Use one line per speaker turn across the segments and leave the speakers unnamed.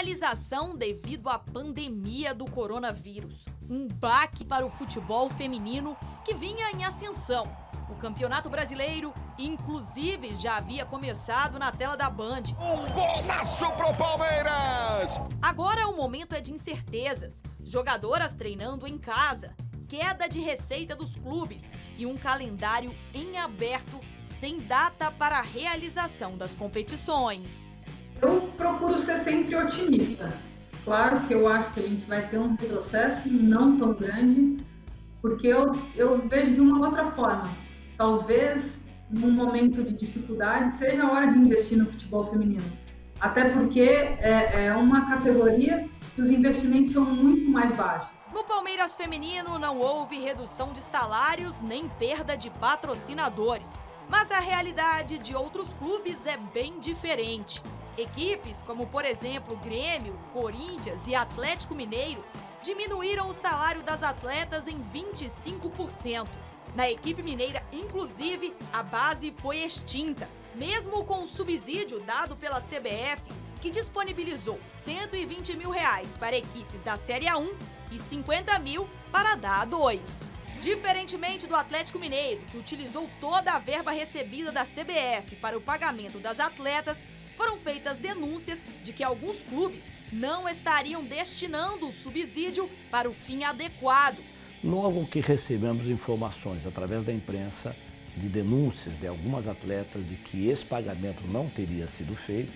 paralisação devido à pandemia do coronavírus. Um baque para o futebol feminino que vinha em ascensão. O Campeonato Brasileiro, inclusive, já havia começado na tela da Band.
Um golaço pro Palmeiras!
Agora o momento é de incertezas. Jogadoras treinando em casa, queda de receita dos clubes e um calendário em aberto sem data para a realização das competições.
Eu procuro ser sempre otimista. Claro que eu acho que a gente vai ter um retrocesso não tão grande, porque eu, eu vejo de uma outra forma. Talvez num momento de dificuldade seja a hora de investir no futebol feminino. Até porque é, é uma categoria que os investimentos são muito mais baixos.
No Palmeiras Feminino não houve redução de salários nem perda de patrocinadores. Mas a realidade de outros clubes é bem diferente. Equipes como, por exemplo, Grêmio, Corinthians e Atlético Mineiro diminuíram o salário das atletas em 25%. Na equipe mineira, inclusive, a base foi extinta, mesmo com o subsídio dado pela CBF, que disponibilizou 120 mil reais para equipes da Série A1 e 50 mil para a da A2. Diferentemente do Atlético Mineiro, que utilizou toda a verba recebida da CBF para o pagamento das atletas, foram feitas denúncias de que alguns clubes não estariam destinando o subsídio para o fim adequado.
Logo que recebemos informações através da imprensa de denúncias de algumas atletas de que esse pagamento não teria sido feito,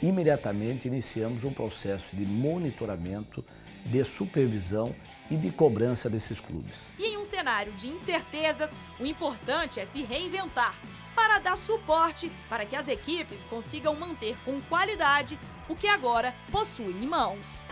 imediatamente iniciamos um processo de monitoramento, de supervisão e de cobrança desses clubes.
E em um cenário de incertezas, o importante é se reinventar para dar suporte para que as equipes consigam manter com qualidade o que agora possuem em mãos.